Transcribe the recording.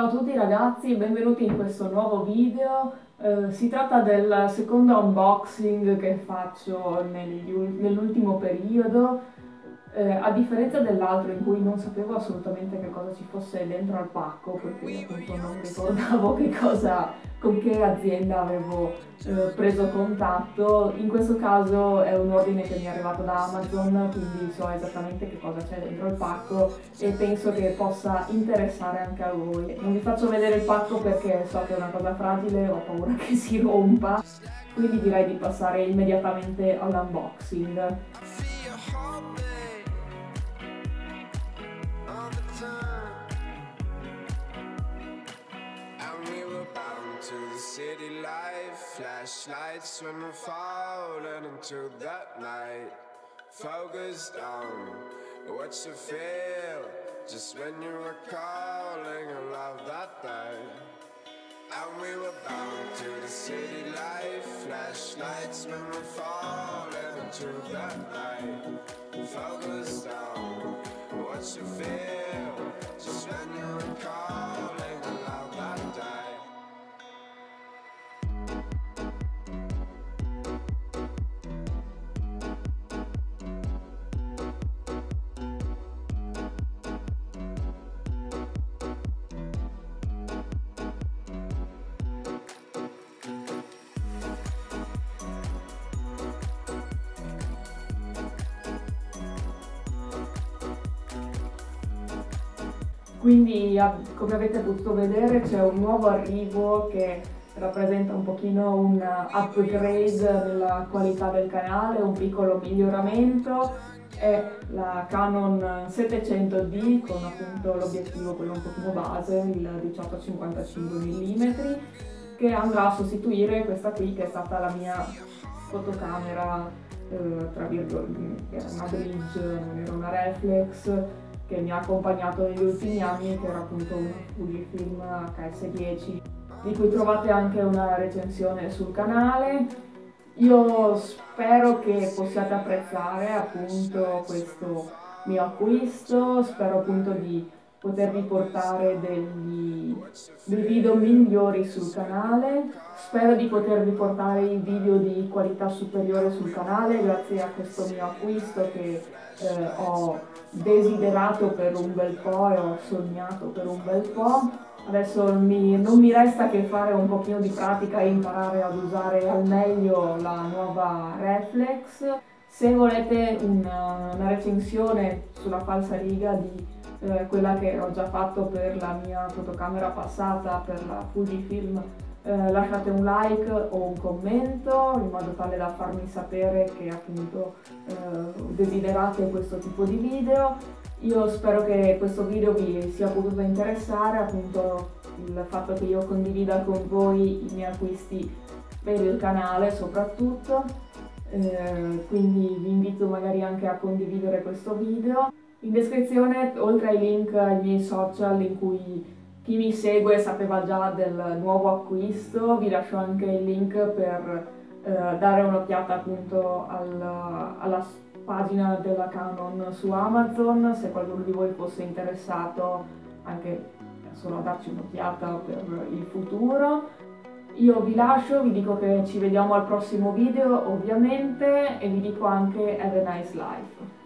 Ciao a tutti ragazzi, benvenuti in questo nuovo video. Eh, si tratta del secondo unboxing che faccio nell'ultimo periodo eh, a differenza dell'altro in cui non sapevo assolutamente che cosa ci fosse dentro al pacco, perché appunto non ricordavo che cosa, con che azienda avevo eh, preso contatto, in questo caso è un ordine che mi è arrivato da Amazon, quindi so esattamente che cosa c'è dentro il pacco e penso che possa interessare anche a voi. Non vi faccio vedere il pacco perché so che è una cosa fragile, ho paura che si rompa, quindi direi di passare immediatamente all'unboxing. City life. Flashlights when we're falling into that night. Focused on what you feel. Just when you were calling I love that day And we were bound to the city life. Flashlights when we're falling into that night. Focused on Quindi come avete potuto vedere c'è un nuovo arrivo che rappresenta un pochino un upgrade della qualità del canale, un piccolo miglioramento. È la Canon 700D con appunto l'obiettivo quello un pochino base, il 18-55 mm, che andrà a sostituire questa qui che è stata la mia fotocamera, eh, tra virgolette, era una bridge, non era una reflex, che mi ha accompagnato negli ultimi anni, che era appunto un Fujifilm HS10, di cui trovate anche una recensione sul canale. Io spero che possiate apprezzare appunto questo mio acquisto, spero appunto di potervi portare degli, dei video migliori sul canale. Spero di potervi portare i video di qualità superiore sul canale grazie a questo mio acquisto che eh, ho desiderato per un bel po' e ho sognato per un bel po'. Adesso mi, non mi resta che fare un pochino di pratica e imparare ad usare al meglio la nuova Reflex. Se volete una, una recensione sulla falsa riga di eh, quella che ho già fatto per la mia fotocamera passata, per la Fujifilm, eh, lasciate un like o un commento in modo tale da farmi sapere che appunto eh, desiderate questo tipo di video. Io spero che questo video vi sia potuto interessare, appunto il fatto che io condivida con voi i miei acquisti per il canale soprattutto, eh, quindi vi invito magari anche a condividere questo video. In descrizione, oltre ai link ai miei social in cui chi mi segue sapeva già del nuovo acquisto, vi lascio anche il link per eh, dare un'occhiata appunto alla, alla pagina della Canon su Amazon, se qualcuno di voi fosse interessato anche solo a darci un'occhiata per il futuro. Io vi lascio, vi dico che ci vediamo al prossimo video ovviamente e vi dico anche have a nice life.